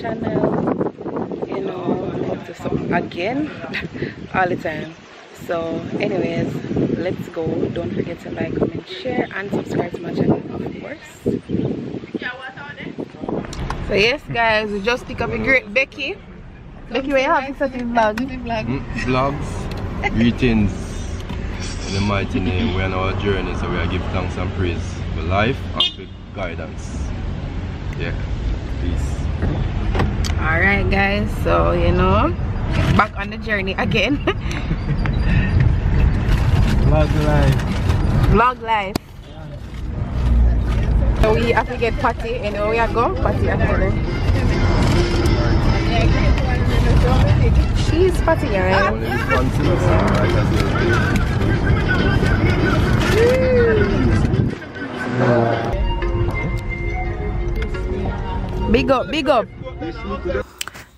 channel you know to again all the time. So anyways let's go. Don't forget to like comment share and subscribe to my channel of course. So yes guys we just pick up a great becky. Becky where you have this vlog? Mm, vlogs greetings. In the mighty name we're on our journey so we are give thanks and praise for life and for guidance. Yeah peace all right guys so you know back on the journey again. Vlog life. Vlog life. So we have to get patty and where we are go patty after she's patty guys oh, big up big up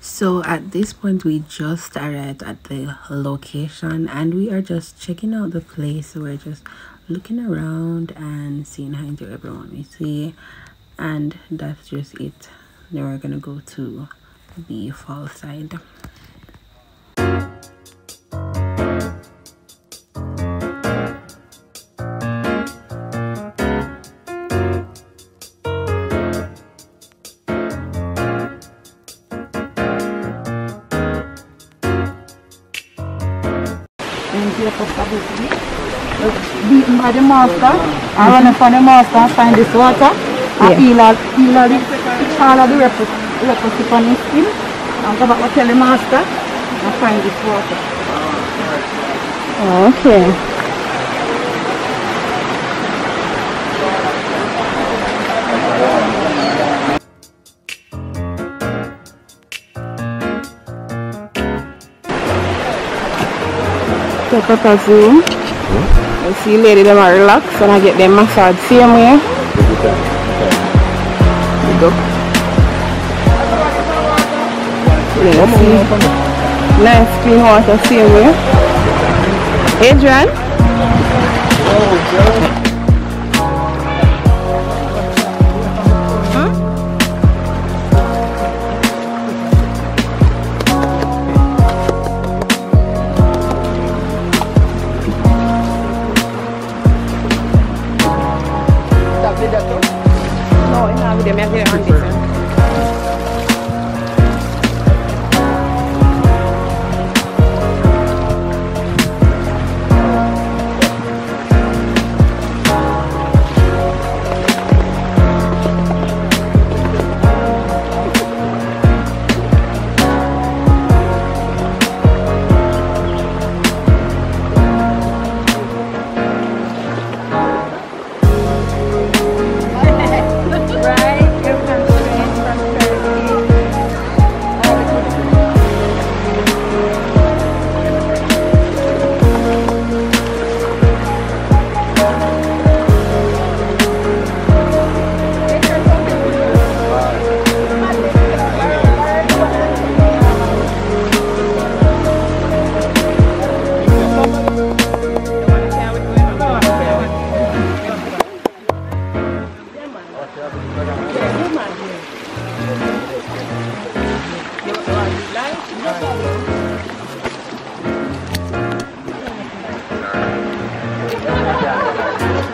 so at this point we just arrived at the location and we are just checking out the place. We're just looking around and seeing hi to everyone we see and that's just it. Now we're gonna go to the fall side beaten by the master. I run up on the master and find this water. I yeah. peel all, all, the, all of the leprosy on his skin. And ah, go back and tell the master and find this water. Oh, okay. Pepper Zoo. I see lady them are relaxed and I get them massage same way. Go. Let's see. Nice clean water same way. Adrian?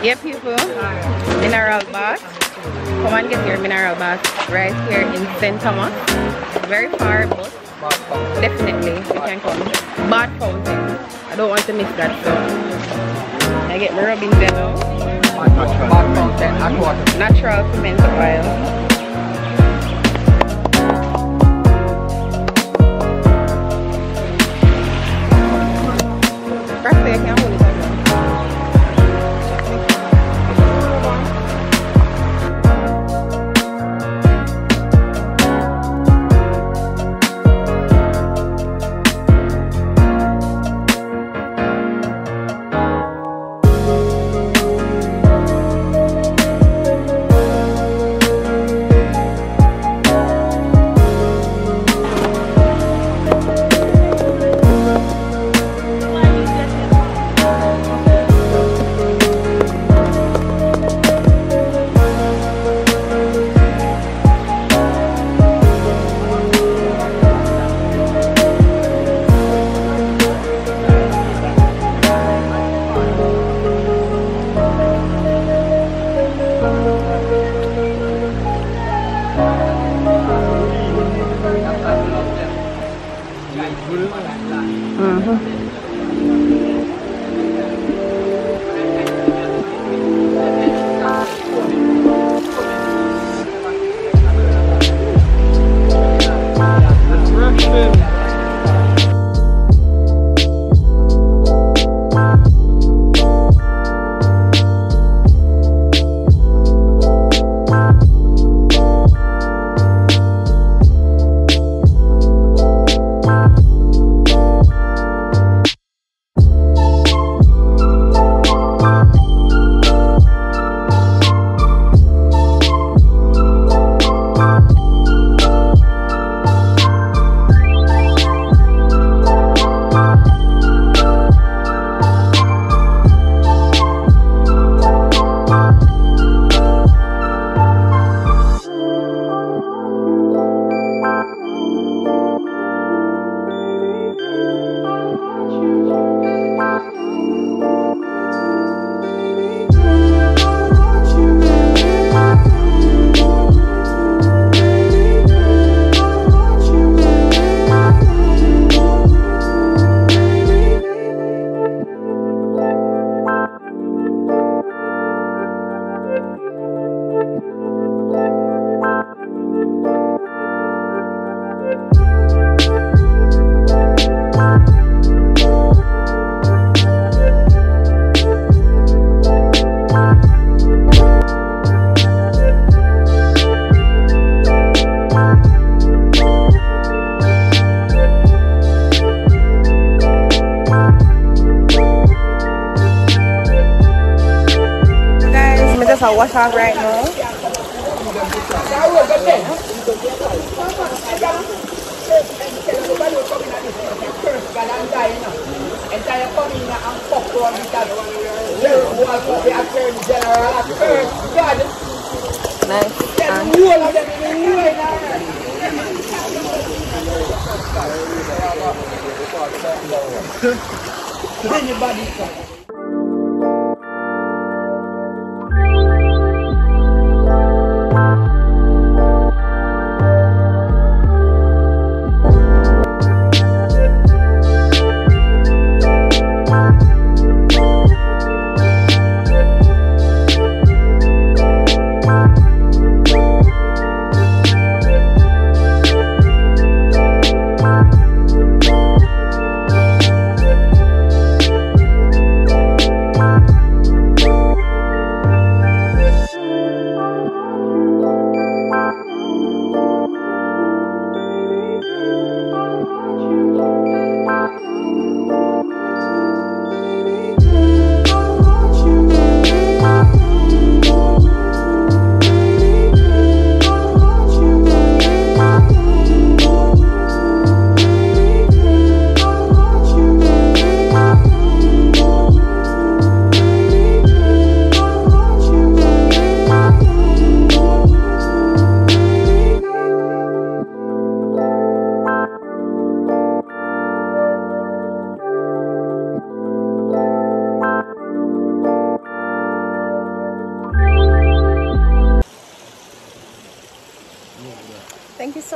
Yeah, people, mineral bath. Come and get your mineral bath right here in St. Thomas. Very far, but definitely you can come. Bath fountain. I don't want to miss that, so I get my rubbing fountain, Natural pimento oil. Bangkok right now. Anybody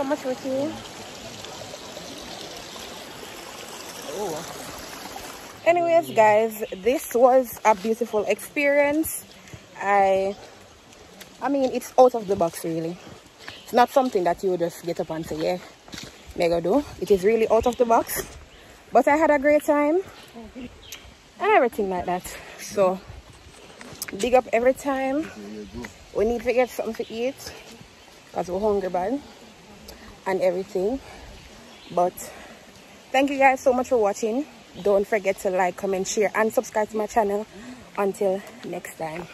much, Ricky. Anyways, guys, this was a beautiful experience. I, I mean, it's out of the box, really. It's not something that you just get up and say, yeah, mega do. It is really out of the box. But I had a great time and everything like that. So, big up every time. We need to get something to eat because we're hungry, bad and everything. But thank you guys so much for watching. Don't forget to like comment share and subscribe to my channel. Until next time